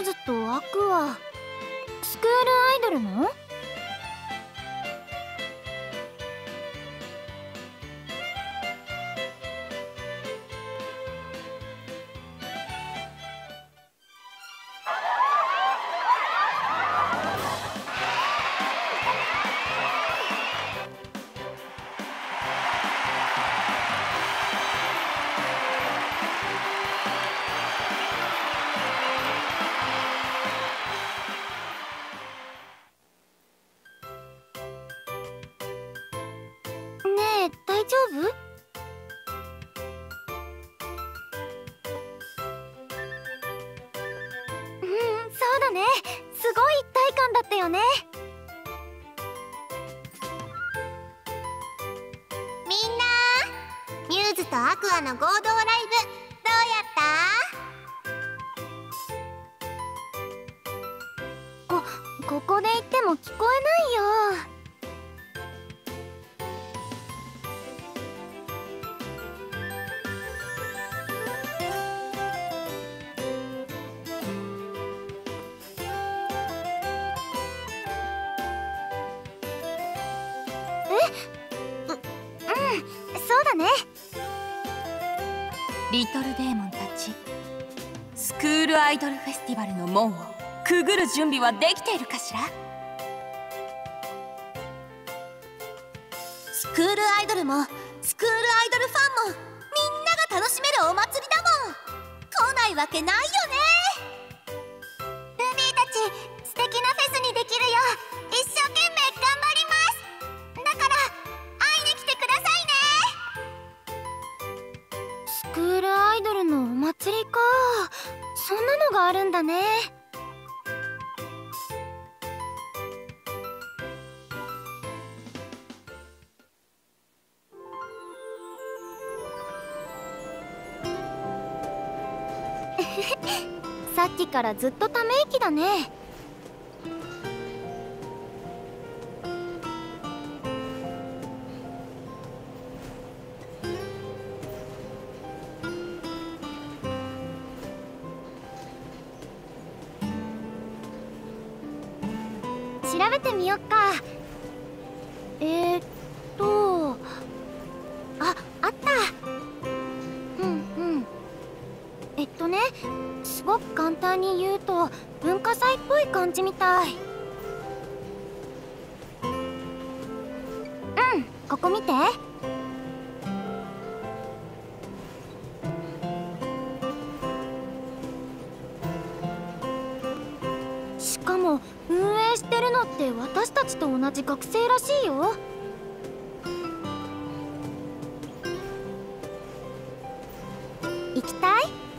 ーズとアクアスクールアイドルの？丈夫？うんそうだね。すごい一体感だったよね。みんなミューズとアクアの合同ライブどうやった？こここで言っても聞こえないよ。ううんそうだね。リトルデーモンたちスクールアイドルフェスティバルの門をくぐる準備はできているかしら？スクールアイドルもスクールアイドルファンもみんなが楽しめるお祭りだもん。来ないわけないよね。ルビーたち素敵なフェスにできるよあるんだね。さっきからずっとため息だね。べてみよっか。えー、っとああった。うんうん。えっとねすごく簡単に言うと文化祭っぽい感じみたい。うんここ見て。も運営してるのって私たちと同じ学生らしいよ。行きたい？